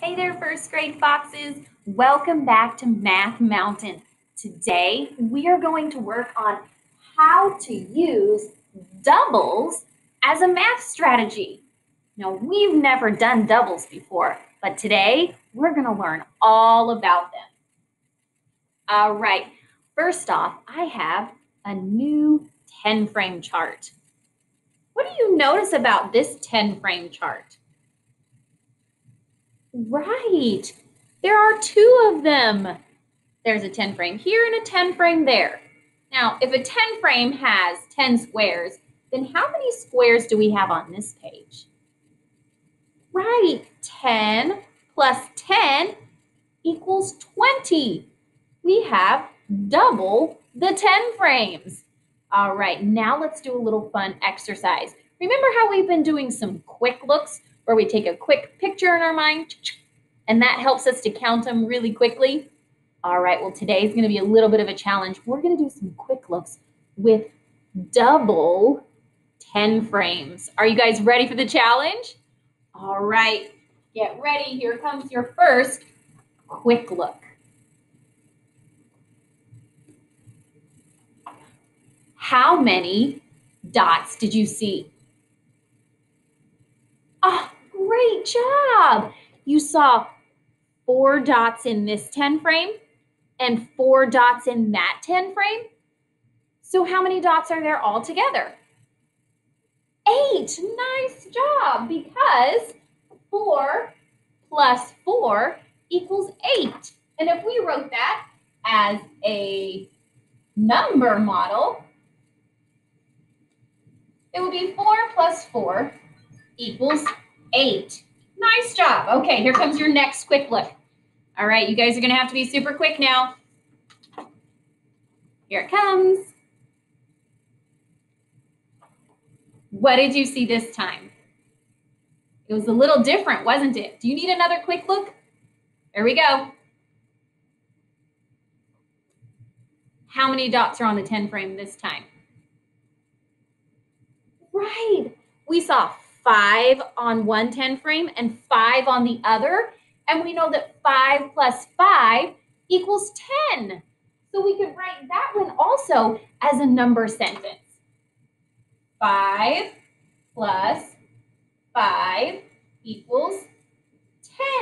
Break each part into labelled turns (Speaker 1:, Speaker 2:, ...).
Speaker 1: Hey there, first grade foxes. Welcome back to Math Mountain. Today, we are going to work on how to use doubles as a math strategy. Now, we've never done doubles before, but today we're going to learn all about them. All right, first off, I have a new 10 frame chart. What do you notice about this 10 frame chart? Right. There are two of them. There's a 10 frame here and a 10 frame there. Now, if a 10 frame has 10 squares, then how many squares do we have on this page? Right, 10 plus 10 equals 20. We have double the 10 frames. All right, now let's do a little fun exercise. Remember how we've been doing some quick looks where we take a quick picture in our mind and that helps us to count them really quickly. All right, well, today is going to be a little bit of a challenge. We're going to do some quick looks with double 10 frames. Are you guys ready for the challenge? All right, get ready. Here comes your first quick look. How many dots did you see? Oh, Great job. You saw four dots in this 10 frame and four dots in that 10 frame. So how many dots are there all together? Eight. Nice job because four plus four equals eight. And if we wrote that as a number model, it would be four plus four equals eight. Nice job. Okay, here comes your next quick look. All right, you guys are going to have to be super quick now. Here it comes. What did you see this time? It was a little different, wasn't it? Do you need another quick look? There we go. How many dots are on the 10 frame this time? Right. We saw five on one 10 frame and five on the other. And we know that five plus five equals 10. So we could write that one also as a number sentence. Five plus five equals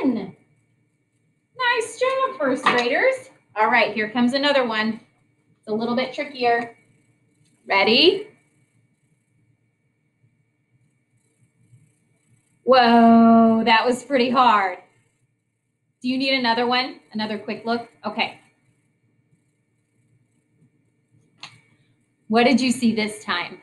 Speaker 1: 10. Nice job, first graders. All right, here comes another one. It's a little bit trickier. Ready? Whoa, that was pretty hard. Do you need another one? Another quick look? Okay. What did you see this time?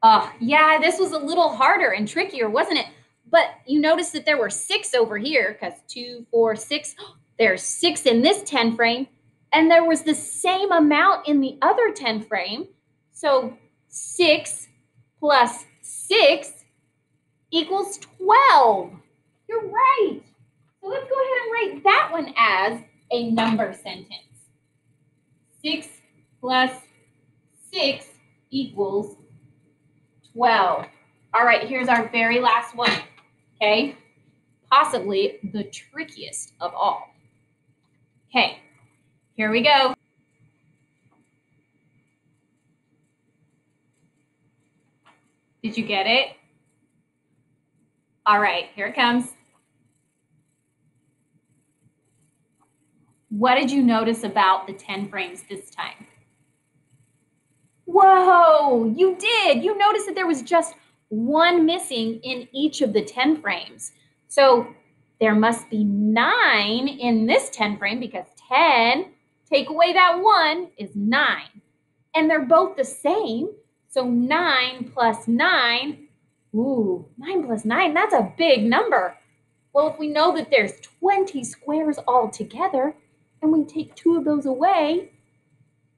Speaker 1: Oh, yeah, this was a little harder and trickier, wasn't it? But you notice that there were six over here because two, four, six. There's six in this 10 frame. And there was the same amount in the other 10 frame. So six plus six equals 12. You're right. So let's go ahead and write that one as a number sentence. 6 plus 6 equals 12. All right, here's our very last one, okay? Possibly the trickiest of all. Okay, here we go. Did you get it? All right, here it comes. What did you notice about the 10 frames this time? Whoa, you did. You noticed that there was just one missing in each of the 10 frames. So there must be nine in this 10 frame because 10, take away that one, is nine. And they're both the same. So 9 plus 9 Ooh, 9 plus 9, that's a big number. Well, if we know that there's 20 squares all together, and we take two of those away,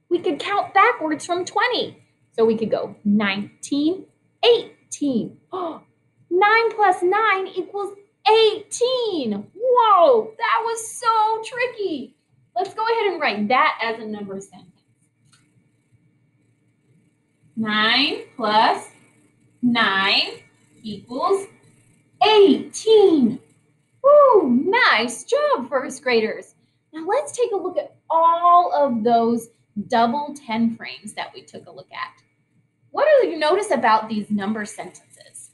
Speaker 1: we could count backwards from 20. So we could go 19, 18. Oh, 9 plus 9 equals 18. Whoa, that was so tricky. Let's go ahead and write that as a number sentence. 9 plus 9 equals 18. Woo, Nice job, first graders. Now let's take a look at all of those double 10 frames that we took a look at. What do you notice about these number sentences?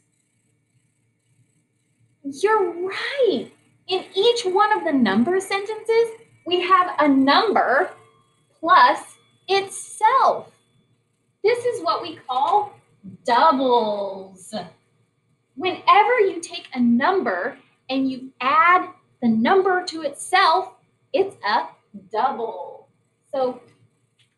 Speaker 1: You're right. In each one of the number sentences, we have a number plus itself. This is what we call doubles. Whenever you take a number and you add the number to itself, it's a double. So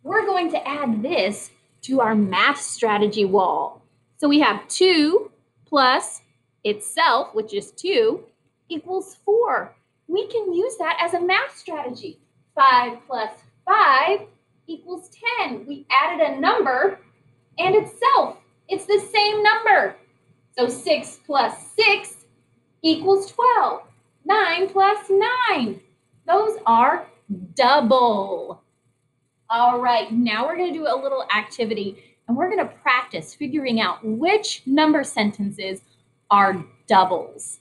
Speaker 1: we're going to add this to our math strategy wall. So we have 2 plus itself, which is 2, equals 4. We can use that as a math strategy. 5 plus 5 equals 10. We added a number and itself. It's the same number. So 6 plus 6 equals 12. 9 plus 9. Those are double. All right, now we're going to do a little activity and we're going to practice figuring out which number sentences are doubles.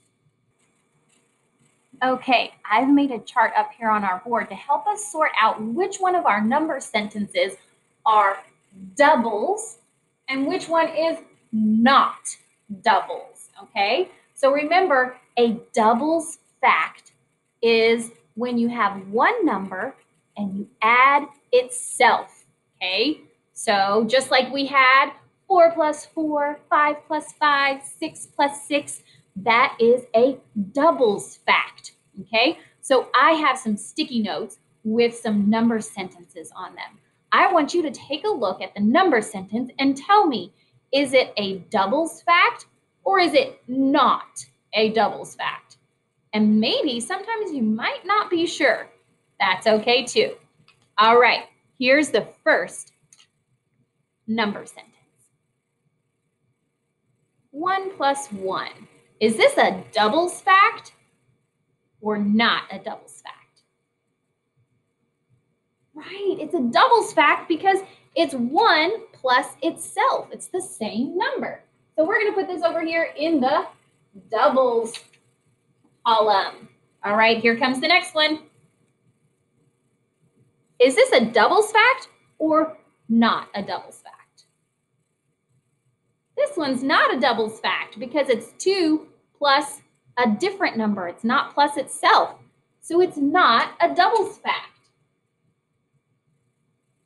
Speaker 1: Okay, I've made a chart up here on our board to help us sort out which one of our number sentences are doubles and which one is not doubles, okay? So remember, a doubles fact is when you have one number and you add itself, okay? So just like we had 4 plus 4, 5 plus 5, 6 plus 6, that is a doubles fact, okay? So I have some sticky notes with some number sentences on them. I want you to take a look at the number sentence and tell me, is it a doubles fact or is it not a doubles fact? And maybe sometimes you might not be sure. That's okay too. All right, here's the first number sentence. 1 plus 1. Is this a doubles fact or not a doubles fact? Right, it's a doubles fact because it's 1 plus itself. It's the same number. So we're going to put this over here in the doubles column. All right, here comes the next one. Is this a doubles fact or not a doubles fact? This one's not a doubles fact because it's 2 plus a different number. It's not plus itself. So it's not a doubles fact.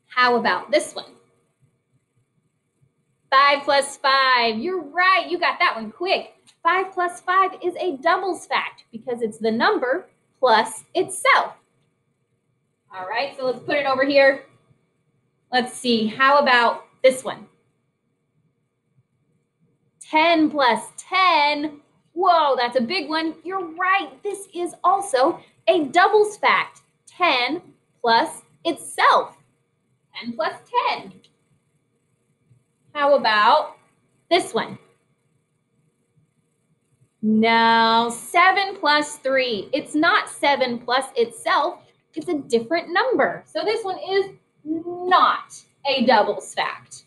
Speaker 1: How about this one? 5 plus 5. You're right. You got that one quick. 5 plus 5 is a doubles fact because it's the number plus itself. All right, so let's put it over here. Let's see, how about this one? 10 plus 10. Whoa, that's a big one. You're right, this is also a doubles fact. 10 plus itself. 10 plus 10. How about this one? No, 7 plus 3. It's not 7 plus itself. It's a different number. So this one is not a doubles fact.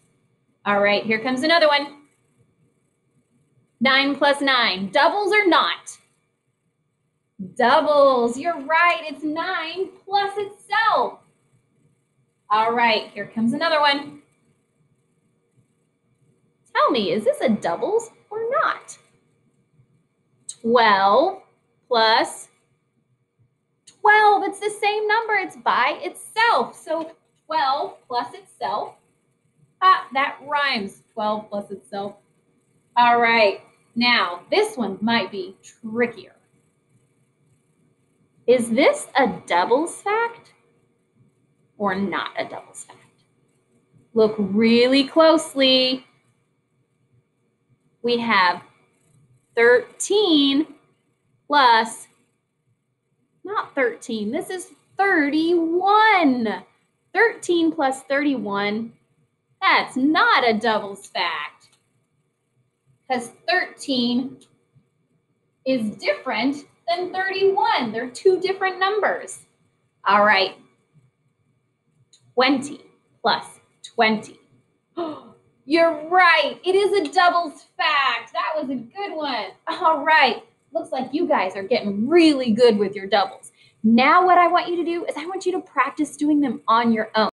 Speaker 1: All right, here comes another one. 9 plus 9. Doubles or not? Doubles. You're right. It's 9 plus itself. All right, here comes another one. Tell me, is this a doubles or not? 12 plus 12. It's the same number. It's by itself. So 12 plus itself. Ah, that rhymes. 12 plus itself. All right. Now, this one might be trickier. Is this a doubles fact or not a doubles fact? Look really closely. We have 13 plus not 13. This is 31. 13 plus 31, that's not a doubles fact. Because 13 is different than 31. They're two different numbers. All right. 20 plus 20. You're right. It is a doubles fact. That was a good one. All right. looks like you guys are getting really good with your doubles. Now what I want you to do is I want you to practice doing them on your own.